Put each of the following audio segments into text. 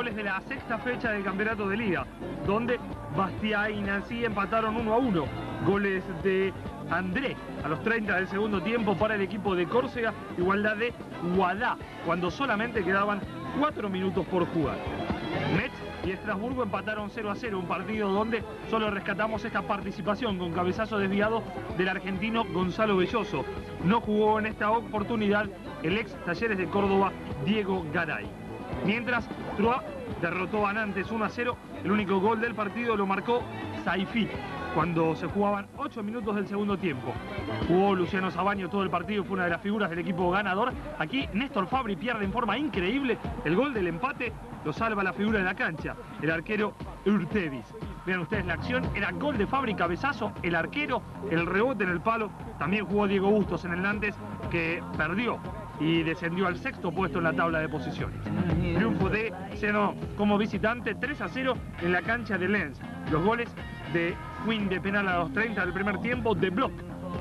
goles de la sexta fecha del campeonato de liga, donde Bastia y Nancy empataron 1 a 1. Goles de André a los 30 del segundo tiempo para el equipo de Córcega, igualdad de Guadá, cuando solamente quedaban 4 minutos por jugar. Metz y Estrasburgo empataron 0 a 0, un partido donde solo rescatamos esta participación con cabezazo desviado del argentino Gonzalo Belloso. No jugó en esta oportunidad el ex Talleres de Córdoba Diego Garay. Mientras Troyes derrotó a Nantes 1 a 0, el único gol del partido lo marcó Saifi cuando se jugaban 8 minutos del segundo tiempo. Jugó Luciano Sabaño todo el partido, fue una de las figuras del equipo ganador. Aquí Néstor Fabri pierde en forma increíble el gol del empate, lo salva la figura de la cancha, el arquero Urtevis. Vean ustedes la acción, era gol de Fabri, cabezazo, el arquero, el rebote en el palo. También jugó Diego Bustos en el Nantes, que perdió y descendió al sexto puesto en la tabla de posiciones. Triunfo de Seno como visitante 3 a 0 en la cancha de Lens. Los goles de Quinn de penal a los 30 del primer tiempo, de Block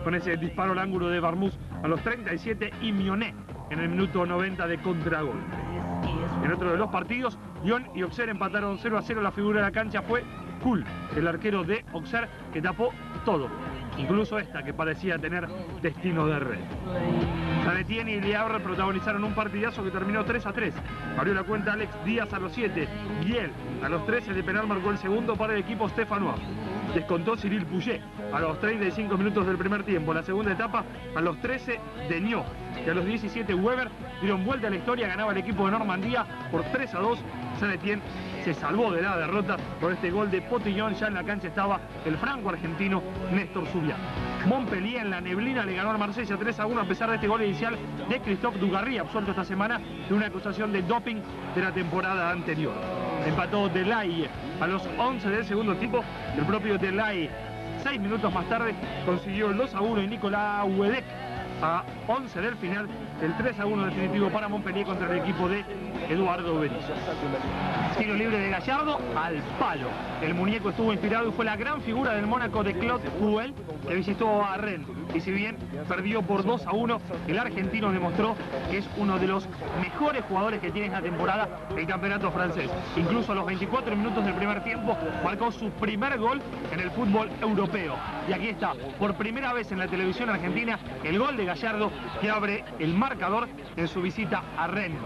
con ese disparo al ángulo de Barmuz a los 37 y Mionet en el minuto 90 de contragol. En otro de los partidos, Lyon y Auxerre empataron 0 a 0. La figura de la cancha fue Kuhl, el arquero de Auxerre, que tapó todo, incluso esta que parecía tener destino de red. Sanetien y Liabra protagonizaron un partidazo que terminó 3 a 3. Abrió la cuenta Alex Díaz a los 7. Giel a los 13 de penal marcó el segundo para el equipo Stefano. Descontó Cyril Pouget a los 35 minutos del primer tiempo. La segunda etapa a los 13 de Ño. Y a los 17 Weber dieron vuelta a la historia. Ganaba el equipo de Normandía por 3 a 2. Sanetien se salvó de la derrota por este gol de Potillón. Ya en la cancha estaba el franco argentino Néstor Zubiano. Montpellier en la neblina le ganó al Marsella 3 a 1 a pesar de este gol inicial de Christophe Dugarry, absuelto esta semana de una acusación de doping de la temporada anterior. Empató Delay a los 11 del segundo tiempo, el propio Delay, seis minutos más tarde, consiguió el 2 a 1 y Nicolás Wedek a 11 del final, el 3 a 1 definitivo para Montpellier contra el equipo de Eduardo Berizzo. Tiro libre de Gallardo al palo. El muñeco estuvo inspirado y fue la gran figura del Mónaco de Claude Puel que visitó a Rennes. Y si bien perdió por 2 a 1, el argentino demostró que es uno de los mejores jugadores que tiene esta temporada el campeonato francés. Incluso a los 24 minutos del primer tiempo marcó su primer gol en el fútbol europeo. Y aquí está, por primera vez en la televisión argentina, el gol de Gallardo que abre el marcador en su visita a Rennes.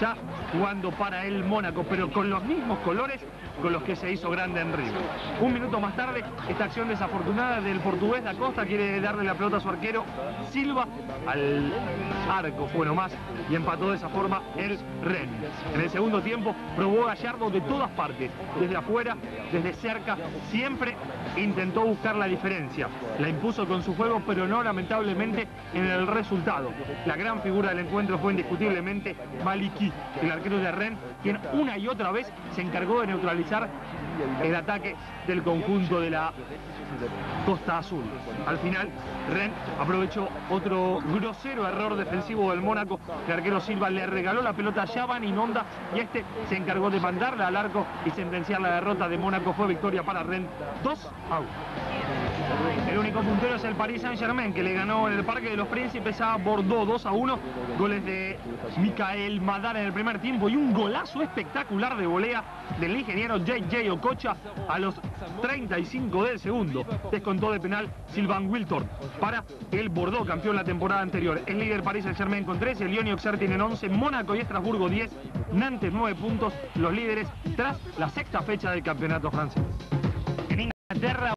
Ya jugando para el Mónaco, pero con los mismos colores con los que se hizo grande en Río. Un minuto más tarde, esta acción desafortunada del portugués Da Costa quiere darle la pelota a su arquero Silva al arco, fue nomás, y empató de esa forma el Rennes. En el segundo tiempo probó Gallardo de todas partes, desde afuera, desde cerca, siempre intentó buscar la diferencia. La impuso con su juego, pero no lamentablemente en el resultado. La gran figura del encuentro fue indiscutiblemente Maliki, el arquero de Rennes, quien una y otra vez se encargó de neutralizar el ataque del conjunto de la Costa Azul. Al final, Ren aprovechó otro grosero error defensivo del Mónaco. El arquero Silva le regaló la pelota a Yavan Inonda y este se encargó de mandarla al arco y sentenciar la derrota de Mónaco. Fue victoria para Ren 2 a 1. El único puntero es el Paris Saint-Germain, que le ganó en el Parque de los Príncipes a Bordeaux 2 a 1. Goles de Micael Madar en el primer tiempo y un golazo espectacular de volea del ingeniero J.J. Ococha a los 35 del segundo. Descontó de penal Silvan Wilton para el Bordeaux, campeón la temporada anterior. El líder Paris Saint-Germain con 13, Lyon y Auxerre tienen 11, Mónaco y Estrasburgo 10, Nantes 9 puntos, los líderes tras la sexta fecha del campeonato francés. En Inglaterra